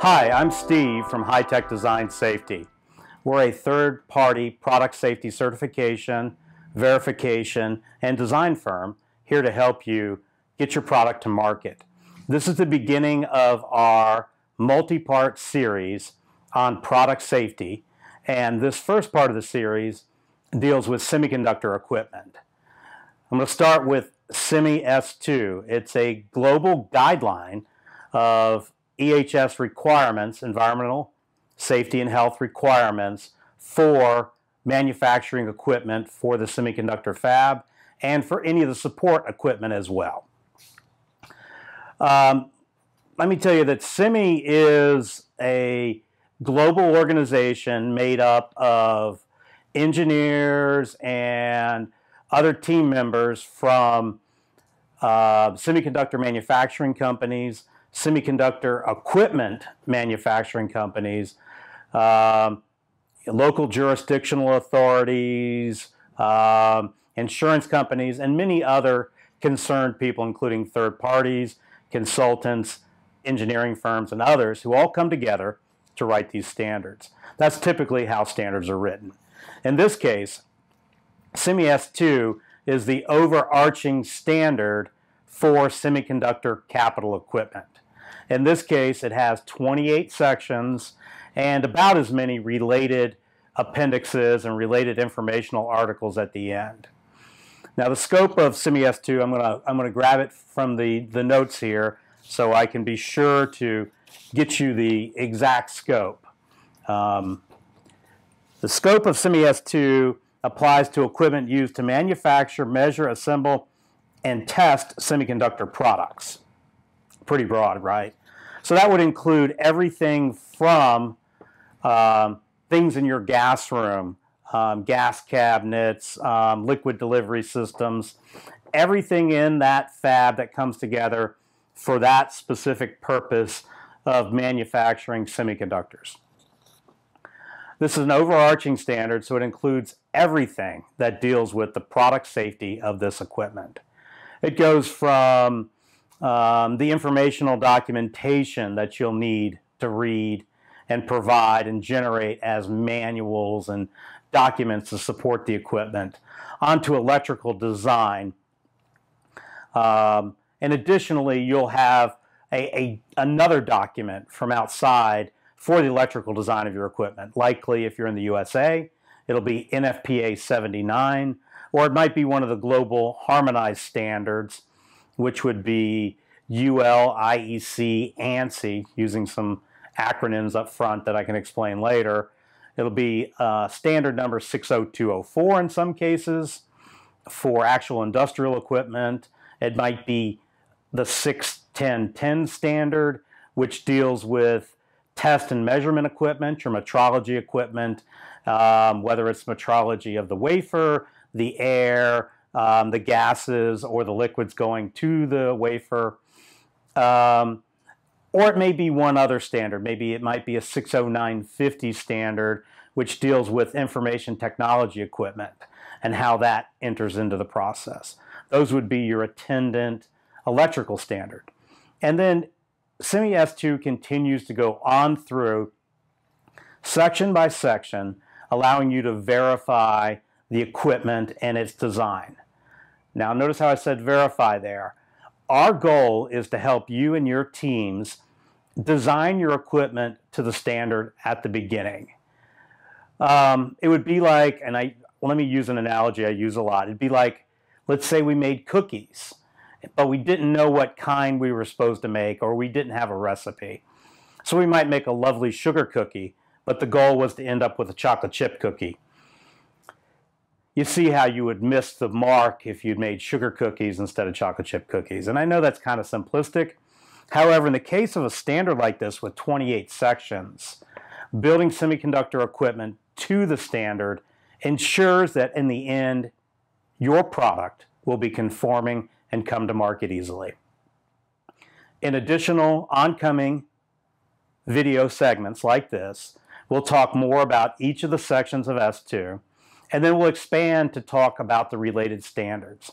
Hi, I'm Steve from High Tech Design Safety. We're a third party product safety certification, verification, and design firm here to help you get your product to market. This is the beginning of our multi part series on product safety, and this first part of the series deals with semiconductor equipment. I'm going to start with SEMI S2. It's a global guideline of EHS requirements, environmental safety and health requirements for manufacturing equipment for the semiconductor fab and for any of the support equipment as well. Um, let me tell you that SEMI is a global organization made up of engineers and other team members from uh, semiconductor manufacturing companies, semiconductor equipment manufacturing companies, um, local jurisdictional authorities, um, insurance companies, and many other concerned people, including third parties, consultants, engineering firms, and others who all come together to write these standards. That's typically how standards are written. In this case, SEMI S2 is the overarching standard for semiconductor capital equipment. In this case, it has 28 sections and about as many related appendixes and related informational articles at the end. Now the scope of SEMI S2, I'm going to I'm going to grab it from the, the notes here so I can be sure to get you the exact scope. Um, the scope of SEMI S2 applies to equipment used to manufacture, measure, assemble, and test semiconductor products. Pretty broad, right? So that would include everything from um, things in your gas room, um, gas cabinets, um, liquid delivery systems, everything in that fab that comes together for that specific purpose of manufacturing semiconductors. This is an overarching standard, so it includes everything that deals with the product safety of this equipment. It goes from um, the informational documentation that you'll need to read and provide and generate as manuals and documents to support the equipment onto electrical design. Um, and additionally, you'll have a, a, another document from outside for the electrical design of your equipment. Likely, if you're in the USA, it'll be NFPA 79, or it might be one of the global harmonized standards, which would be UL, IEC, ANSI, using some acronyms up front that I can explain later. It'll be uh, standard number 60204 in some cases for actual industrial equipment. It might be the 61010 standard, which deals with test and measurement equipment, your metrology equipment, um, whether it's metrology of the wafer, the air, um, the gases, or the liquids going to the wafer. Um, or it may be one other standard. Maybe it might be a 60950 standard, which deals with information technology equipment and how that enters into the process. Those would be your attendant electrical standard. And then SEMI S2 continues to go on through section by section, allowing you to verify the equipment and its design. Now, notice how I said verify there. Our goal is to help you and your teams design your equipment to the standard at the beginning. Um, it would be like, and I let me use an analogy I use a lot. It'd be like, let's say we made cookies but we didn't know what kind we were supposed to make or we didn't have a recipe. So we might make a lovely sugar cookie, but the goal was to end up with a chocolate chip cookie. You see how you would miss the mark if you'd made sugar cookies instead of chocolate chip cookies. And I know that's kind of simplistic. However, in the case of a standard like this with 28 sections, building semiconductor equipment to the standard ensures that in the end, your product will be conforming and come to market easily. In additional oncoming video segments like this, we'll talk more about each of the sections of S2, and then we'll expand to talk about the related standards.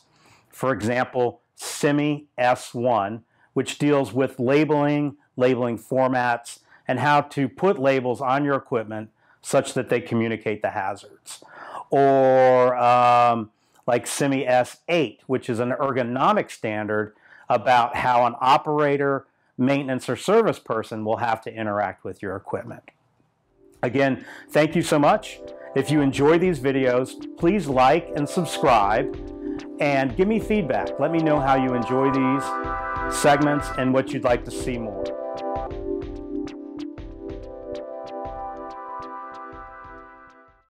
For example, SEMI S1, which deals with labeling, labeling formats, and how to put labels on your equipment such that they communicate the hazards. Or um, like SEMI S8, which is an ergonomic standard about how an operator, maintenance, or service person will have to interact with your equipment. Again, thank you so much. If you enjoy these videos, please like and subscribe and give me feedback. Let me know how you enjoy these segments and what you'd like to see more.